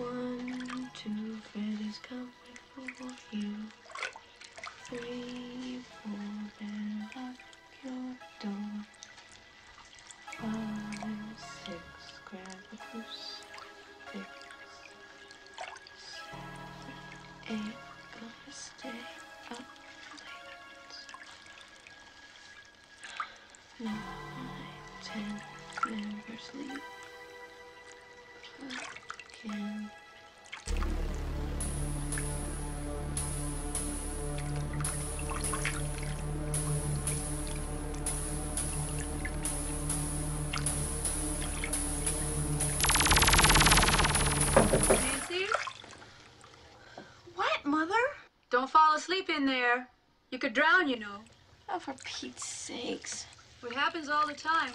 One, two, Fred is coming for you. Three, four, then lock your door. Five, six, grab a goose. Six, seven, eight, gonna stay up late. Nine, ten, never sleep. Again. Mother? Don't fall asleep in there. You could drown, you know. Oh, for Pete's sakes. It happens all the time.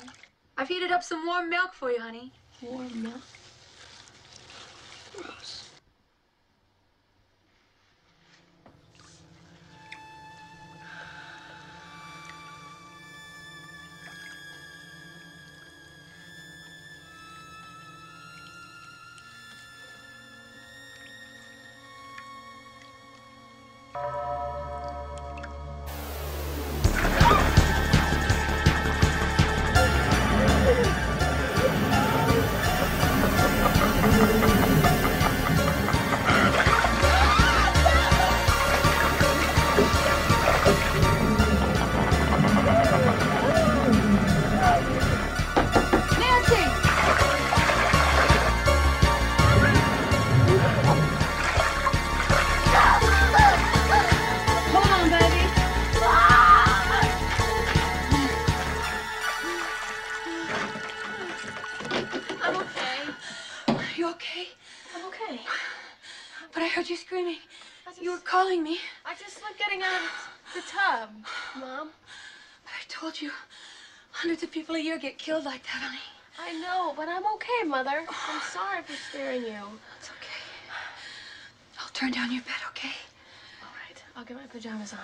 I've heated up some warm milk for you, honey. Warm milk. Nancy! Okay. But I heard you screaming. Just, You were calling me. I just like getting out of the tub, Mom. I told you. Hundreds of people a year get killed like that, honey. I know, but I'm okay, Mother. I'm sorry for scaring you. It's okay. I'll turn down your bed, okay? All right, I'll get my pajamas on.